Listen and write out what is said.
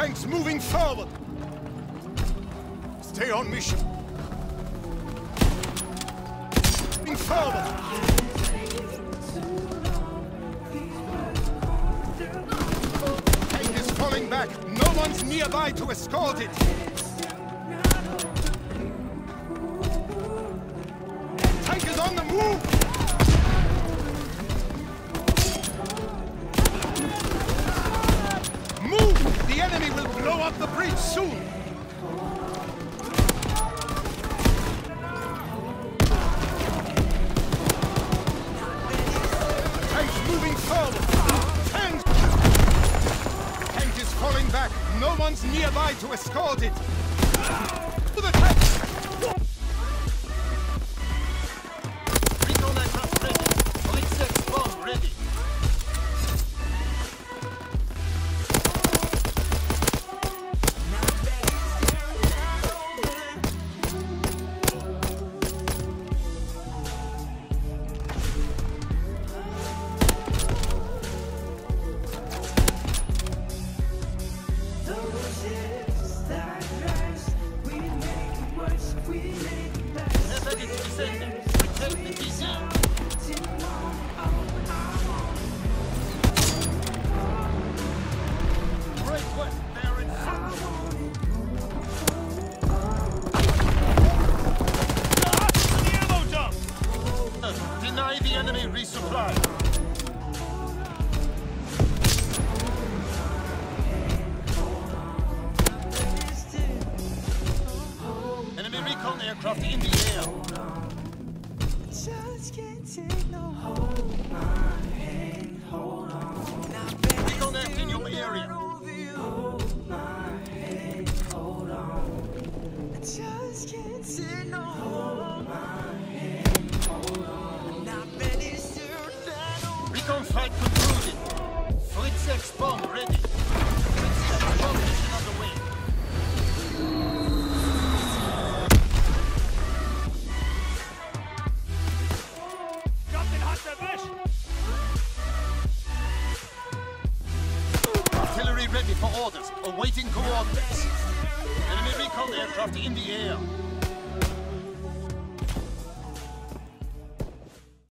Tanks moving forward! Stay on mission! Moving forward! Tank is falling back! No one's nearby to escort it! Tank is on the move! Up the breach soon! Tanks moving forward! Tanks! Tank is falling back! No one's nearby to escort it! To the tank! Aircraft in the air. Just can't take no hold my hand, hold on. Aircraft in your area. that Recon flight concluded. Fritz X bomb ready. Artillery ready for orders, awaiting coordinates. Enemy recon aircraft in the air.